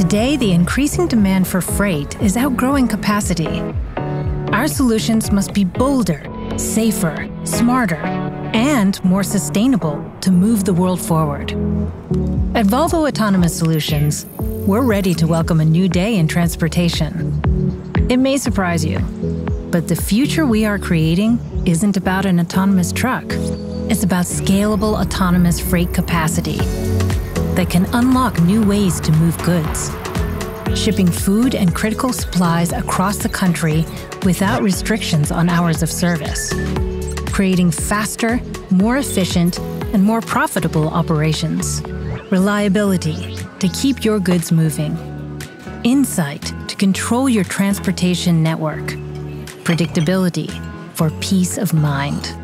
Today, the increasing demand for freight is outgrowing capacity. Our solutions must be bolder, safer, smarter, and more sustainable to move the world forward. At Volvo Autonomous Solutions, we're ready to welcome a new day in transportation. It may surprise you, but the future we are creating isn't about an autonomous truck. It's about scalable autonomous freight capacity that can unlock new ways to move goods, shipping food and critical supplies across the country without restrictions on hours of service, creating faster, more efficient, and more profitable operations, reliability to keep your goods moving, insight to control your transportation network, predictability for peace of mind.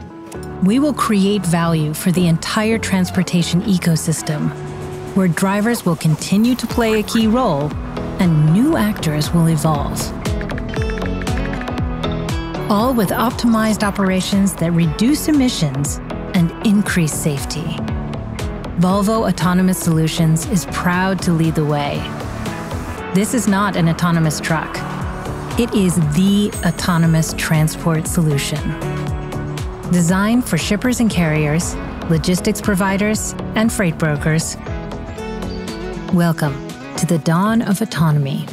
We will create value for the entire transportation ecosystem, where drivers will continue to play a key role and new actors will evolve. All with optimized operations that reduce emissions and increase safety. Volvo Autonomous Solutions is proud to lead the way. This is not an autonomous truck. It is the autonomous transport solution. Designed for shippers and carriers, logistics providers, and freight brokers. Welcome to the dawn of autonomy.